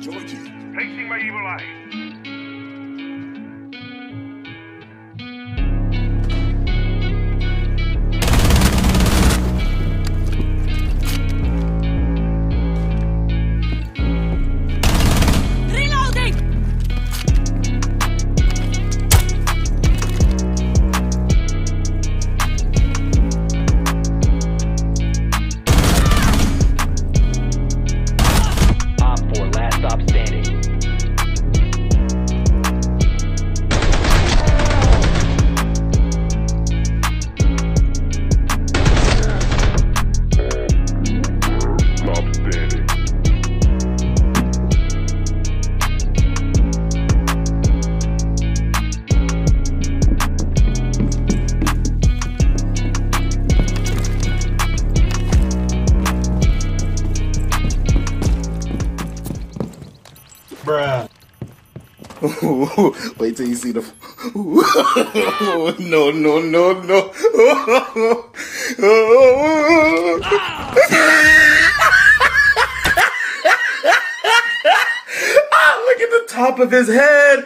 Georgie. Placing my evil eye. Bruh. Wait till you see the. no, no, no, no. ah, look at the top of his head.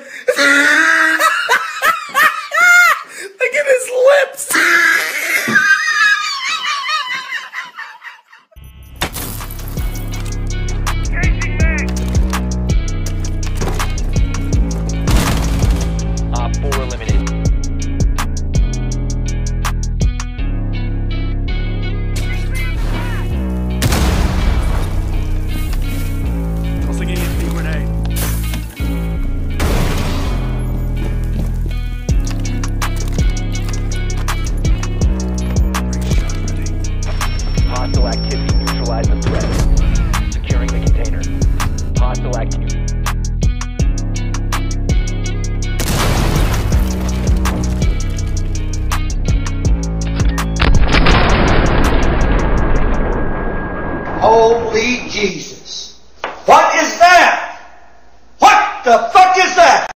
Neutralize the threat. Securing the container. Hostile. Holy Jesus. What is that? What the fuck is that?